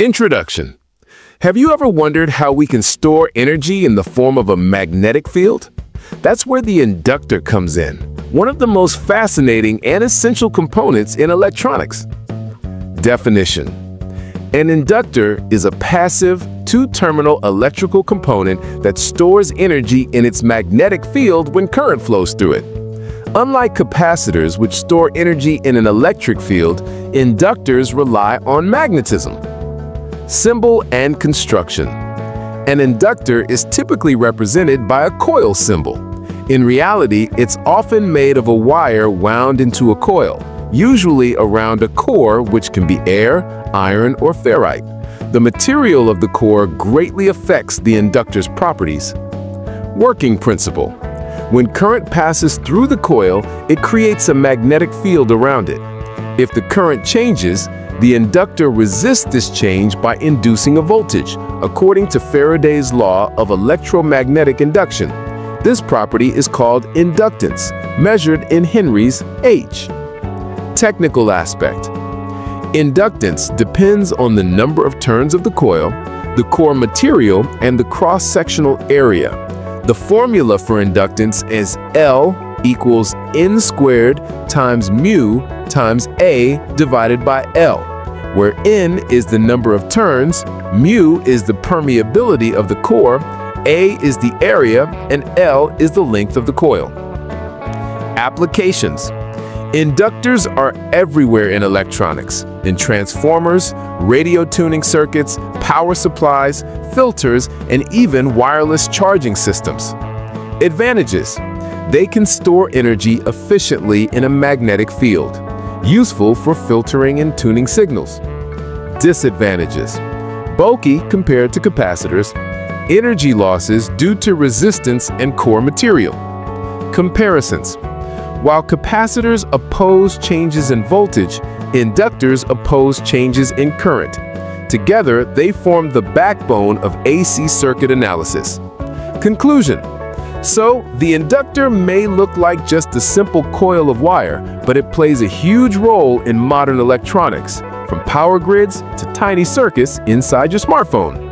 Introduction. Have you ever wondered how we can store energy in the form of a magnetic field? That's where the inductor comes in, one of the most fascinating and essential components in electronics. Definition. An inductor is a passive, two-terminal electrical component that stores energy in its magnetic field when current flows through it. Unlike capacitors, which store energy in an electric field, inductors rely on magnetism. Symbol and construction. An inductor is typically represented by a coil symbol. In reality, it's often made of a wire wound into a coil, usually around a core which can be air, iron, or ferrite. The material of the core greatly affects the inductor's properties. Working principle. When current passes through the coil, it creates a magnetic field around it. If the current changes, the inductor resists this change by inducing a voltage, according to Faraday's law of electromagnetic induction. This property is called inductance, measured in henries H. Technical aspect. Inductance depends on the number of turns of the coil, the core material, and the cross-sectional area. The formula for inductance is L equals N squared times mu times A divided by L, where N is the number of turns, mu is the permeability of the core, A is the area, and L is the length of the coil. Applications Inductors are everywhere in electronics, in transformers, radio tuning circuits, power supplies, filters, and even wireless charging systems. Advantages They can store energy efficiently in a magnetic field useful for filtering and tuning signals. Disadvantages. Bulky compared to capacitors, energy losses due to resistance and core material. Comparisons. While capacitors oppose changes in voltage, inductors oppose changes in current. Together, they form the backbone of AC circuit analysis. Conclusion. So, the inductor may look like just a simple coil of wire, but it plays a huge role in modern electronics, from power grids to tiny circuits inside your smartphone.